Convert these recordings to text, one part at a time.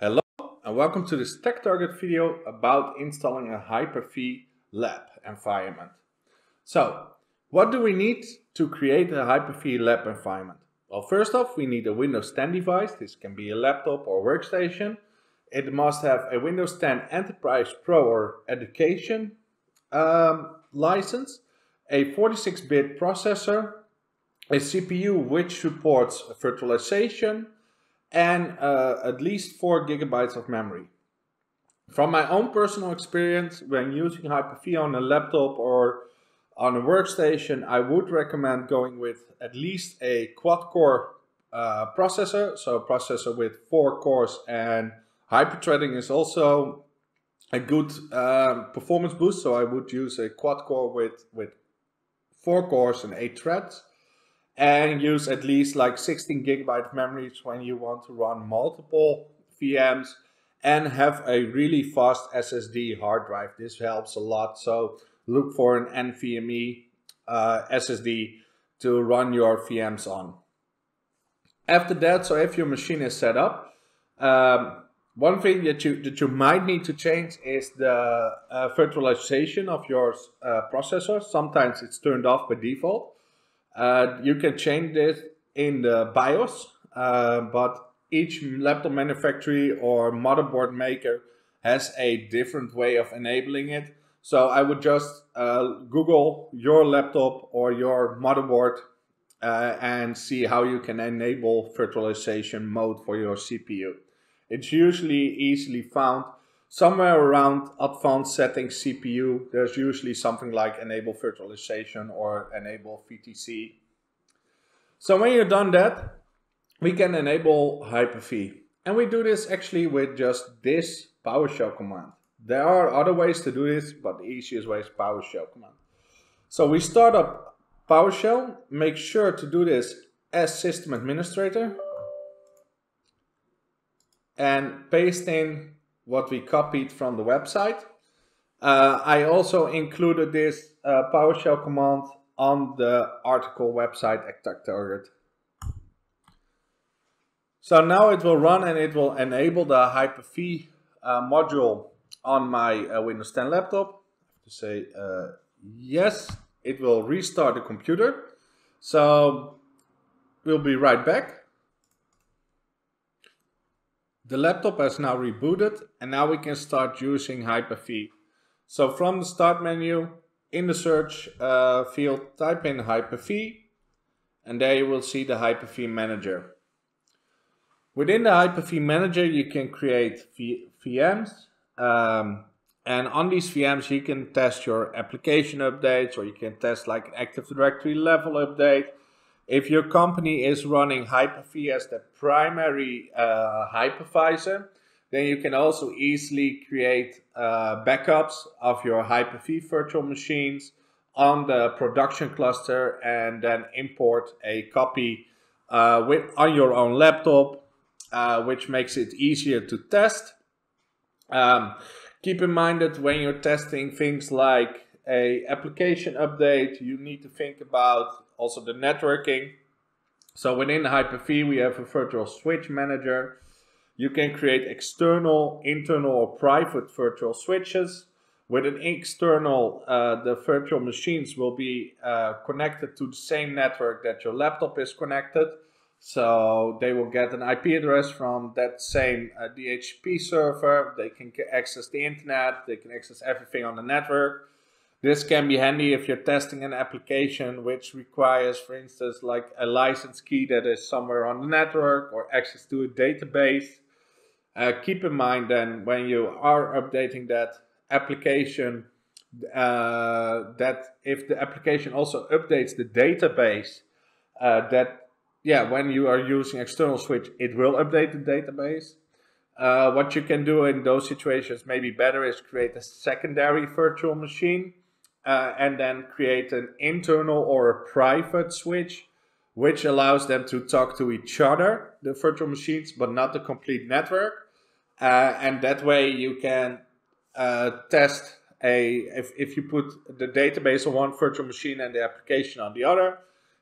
Hello and welcome to this TechTarget video about installing a Hyper-V lab environment. So, what do we need to create a Hyper-V lab environment? Well, first off, we need a Windows 10 device. This can be a laptop or workstation. It must have a Windows 10 Enterprise Pro or Education um, license, a 46-bit processor, a CPU which supports virtualization, and uh, at least 4 gigabytes of memory. From my own personal experience, when using Hyper-V on a laptop or on a workstation, I would recommend going with at least a quad-core uh, processor, so a processor with 4 cores and hyper-threading is also a good um, performance boost, so I would use a quad-core with, with 4 cores and 8 threads and use at least like 16 gigabyte memories when you want to run multiple VMs and have a really fast SSD hard drive. This helps a lot. So look for an NVMe uh, SSD to run your VMs on. After that, so if your machine is set up, um, one thing that you that you might need to change is the uh, virtualization of your uh, processor. Sometimes it's turned off by default. Uh, you can change this in the BIOS, uh, but each laptop manufacturer or motherboard maker has a different way of enabling it. So I would just uh, Google your laptop or your motherboard uh, and see how you can enable virtualization mode for your CPU. It's usually easily found somewhere around advanced settings CPU, there's usually something like enable virtualization or enable VTC. So when you've done that, we can enable Hyper-V. And we do this actually with just this PowerShell command. There are other ways to do this, but the easiest way is PowerShell command. So we start up PowerShell, make sure to do this as system administrator and paste in what we copied from the website. Uh, I also included this uh, PowerShell command on the article website at TechTarget. So now it will run and it will enable the Hyper-V uh, module on my uh, Windows 10 laptop. to say uh, yes, it will restart the computer. So we'll be right back. The laptop has now rebooted and now we can start using Hyper-V. So from the start menu, in the search uh, field, type in Hyper-V and there you will see the Hyper-V manager. Within the Hyper-V manager you can create v VMs um, and on these VMs you can test your application updates or you can test like an Active Directory level update if your company is running Hyper-V as the primary uh, hypervisor, then you can also easily create uh, backups of your Hyper-V virtual machines on the production cluster and then import a copy uh, with, on your own laptop, uh, which makes it easier to test. Um, keep in mind that when you're testing things like a application update, you need to think about also the networking. So within Hyper-V, we have a virtual switch manager. You can create external, internal, or private virtual switches. With an external, uh, the virtual machines will be uh, connected to the same network that your laptop is connected. So they will get an IP address from that same uh, DHCP server. They can access the internet. They can access everything on the network. This can be handy if you're testing an application which requires, for instance, like a license key that is somewhere on the network or access to a database. Uh, keep in mind then when you are updating that application uh, that if the application also updates the database uh, that yeah when you are using external switch it will update the database uh, what you can do in those situations maybe better is create a secondary virtual machine uh, and then create an internal or a private switch which allows them to talk to each other, the virtual machines, but not the complete network. Uh, and that way you can uh, test a, if, if you put the database on one virtual machine and the application on the other,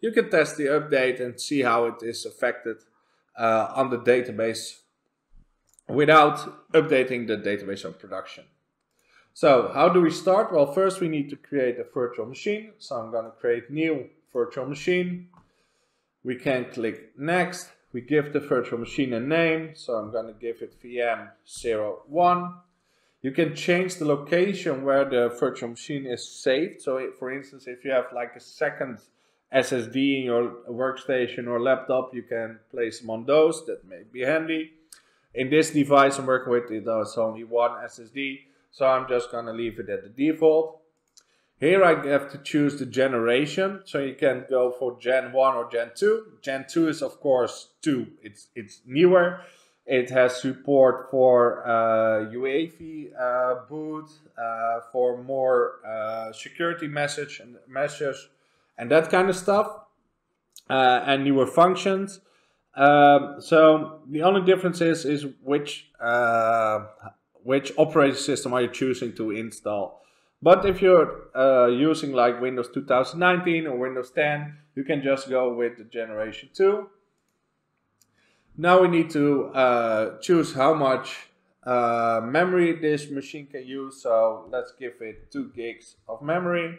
you can test the update and see how it is affected uh, on the database without updating the database on production. So how do we start? Well, first we need to create a virtual machine. So I'm going to create new virtual machine. We can click next. We give the virtual machine a name. So I'm going to give it VM01. You can change the location where the virtual machine is saved. So for instance, if you have like a second SSD in your workstation or laptop, you can place them on those. That may be handy. In this device I'm working with, it has only one SSD. So I'm just going to leave it at the default. Here I have to choose the generation. So you can go for Gen 1 or Gen 2. Gen 2 is of course 2. It's, it's newer. It has support for uh, UEFI uh, boot, uh, for more uh, security message and measures and that kind of stuff, uh, and newer functions. Um, so the only difference is is which uh, which operating system are you choosing to install. But if you're using like Windows 2019 or Windows 10, you can just go with the generation 2 now we need to uh, choose how much uh, memory this machine can use. So let's give it 2 gigs of memory.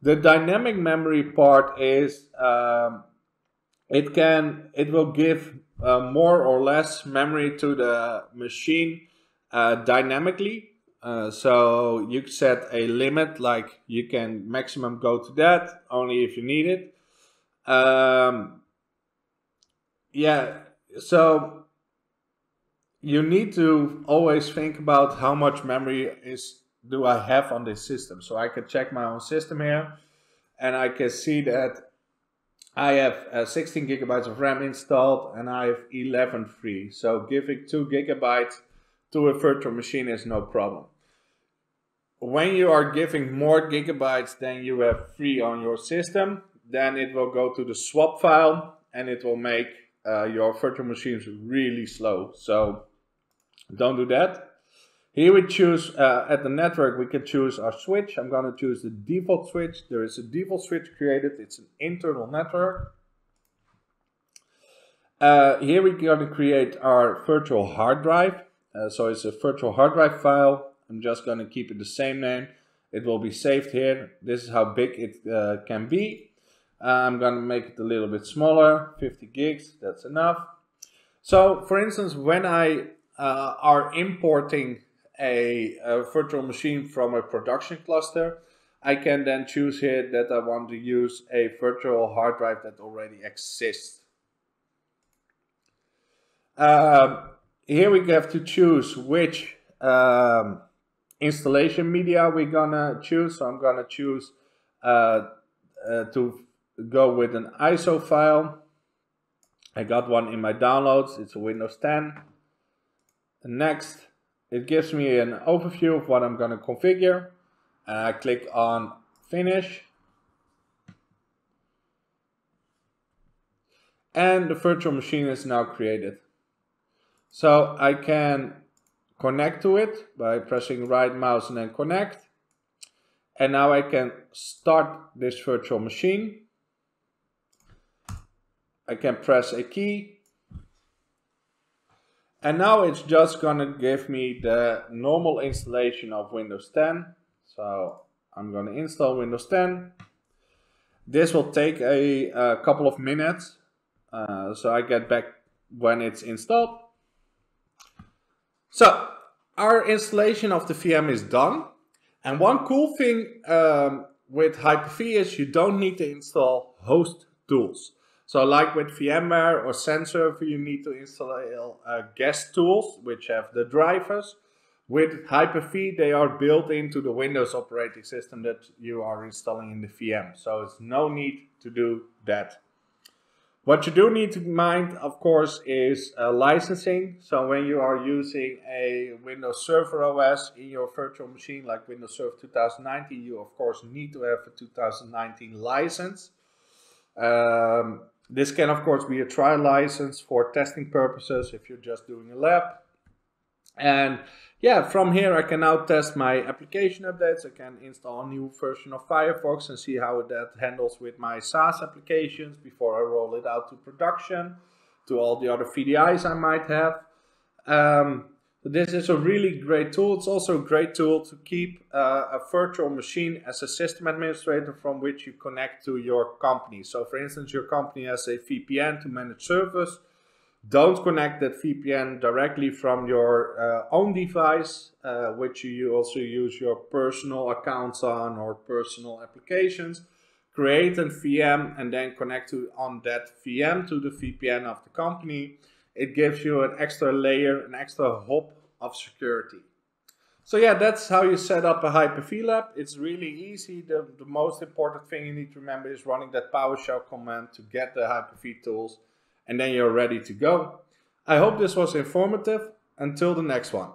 The dynamic memory part is um, it can it will give uh, more or less memory to the machine uh, dynamically. Uh, so you set a limit like you can maximum go to that only if you need it. Um, yeah, so you need to always think about how much memory is do I have on this system. So I can check my own system here and I can see that I have uh, 16 gigabytes of RAM installed and I have 11 free. So giving 2 gigabytes to a virtual machine is no problem. When you are giving more gigabytes than you have free on your system, then it will go to the swap file and it will make uh, your virtual machine is really slow. So don't do that. Here we choose, uh, at the network, we can choose our switch. I'm going to choose the default switch. There is a default switch created. It's an internal network. Uh, here we're going to create our virtual hard drive. Uh, so it's a virtual hard drive file. I'm just going to keep it the same name. It will be saved here. This is how big it uh, can be. I'm going to make it a little bit smaller, 50 gigs, that's enough. So for instance, when I uh, are importing a, a, virtual machine from a production cluster, I can then choose here that I want to use a virtual hard drive that already exists. Um, here we have to choose which um, installation media we're gonna choose. So I'm gonna choose uh, uh, to go with an ISO file. I got one in my downloads, it's a Windows 10. And next, it gives me an overview of what I'm to configure. And I click on finish. And the virtual machine is now created. So I can connect to it by pressing right mouse and then connect. And now I can start this virtual machine. I can press a key. And now it's just gonna give me the normal installation of Windows 10. So I'm gonna install Windows 10. This will take a, a couple of minutes. Uh, so I get back when it's installed. So our installation of the VM is done. And one cool thing um, with Hyper-V is you don't need to install host tools. So like with VMware or XenServer, you need to install uh, guest tools, which have the drivers. With Hyper-V, they are built into the Windows operating system that you are installing in the VM. So it's no need to do that. What you do need to mind, of course, is uh, licensing. So when you are using a Windows Server OS in your virtual machine, like Windows Server 2019, you of course need to have a 2019 license. Um, this can of course be a trial license for testing purposes if you're just doing a lab. And yeah, from here I can now test my application updates. I can install a new version of Firefox and see how that handles with my SaaS applications before I roll it out to production, to all the other VDIs I might have. Um, this is a really great tool. It's also a great tool to keep uh, a virtual machine as a system administrator from which you connect to your company. So for instance, your company has a VPN to manage servers. Don't connect that VPN directly from your uh, own device, uh, which you also use your personal accounts on or personal applications. Create a VM and then connect to on that VM to the VPN of the company it gives you an extra layer, an extra hop of security. So yeah, that's how you set up a Hyper-V lab. It's really easy. The, the most important thing you need to remember is running that PowerShell command to get the Hyper-V tools and then you're ready to go. I hope this was informative. Until the next one.